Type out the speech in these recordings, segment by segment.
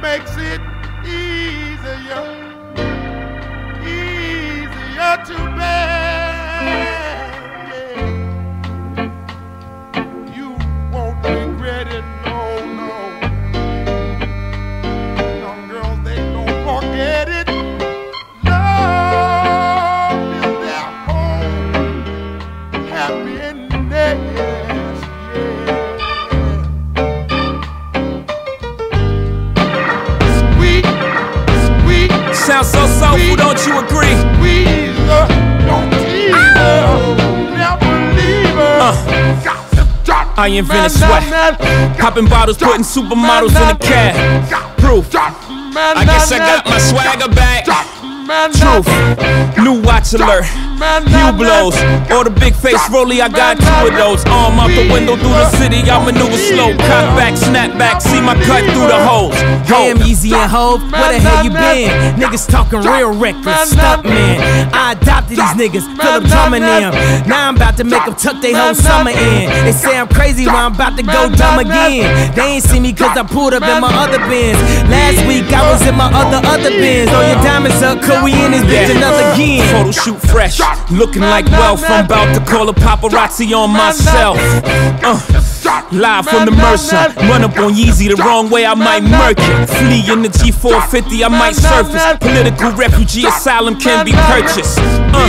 makes it easier, easier to I invented sweat. Popping bottles, putting supermodels in a cab. Proof. I guess I got my swagger back. Truth. New watch alert. Few blows. Or the big face rollie, I got two of those. Arm out the window through the city, I maneuver slow. Cock back, snap back, see my cut through the holes. Damn, Yeezy and Hove, where the hell you been? Niggas talking real reckless, stunt man. I adopted these niggas, Philip drumming them. Now I'm about to make them tuck their whole summer in. They say I'm crazy, but I'm about to go dumb again. They ain't see me cause I pulled up in my other bins. Last week I was in my other, other bins. Throw your diamonds up, cause we in this bitch another again. Photo shoot fresh, looking like wealth. I'm about to call a paparazzi on myself. Uh, live from the Mercer, run up on Yeezy the wrong way, I might murk it. Flee in the G450, I might surface. Political refugee asylum can be purchased. Uh,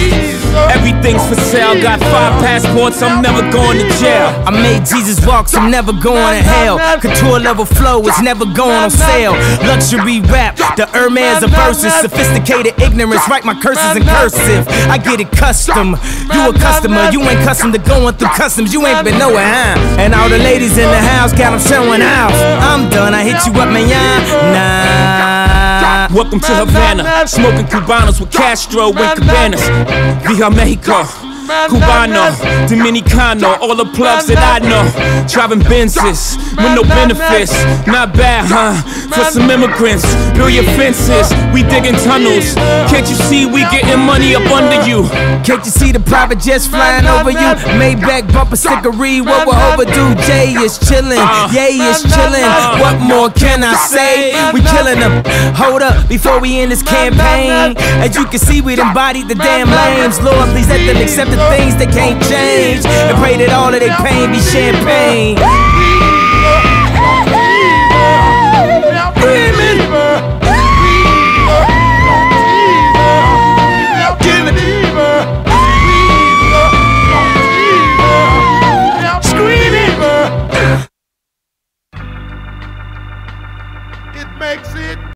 everything's for sale, got five passports, I'm never going to jail. I made Jesus walk, so I'm never going to hell. Couture level flow is never going on sale. Luxury rap, the Hermes of verses. Sophisticated ignorance, write my curses in cursive. I get it custom. You a customer, you ain't custom to going through customs. You ain't been nowhere, huh? And all the ladies in the house got them showing out. I'm done, I hit you up, man. Nah. Welcome to Havana, smoking Cubanos with Castro and Cabanas. Via Mexico, Cubano, Dominicano, all the plugs that I know. Driving Benzes with no benefits, not bad, huh? For some immigrants, build your fences, we digging tunnels. Can't you see we getting money up under you? Can't you see the private jets flying over you? Maybach bumper stickery, what we're overdue. Jay is chillin', uh. Yay is chillin'. What more can I say? We killin' them. Hold up, before we end this campaign. As you can see, we embodied the damn lames. Lord, please let them accept the things that can't change. And pray that all of their pain be champagne.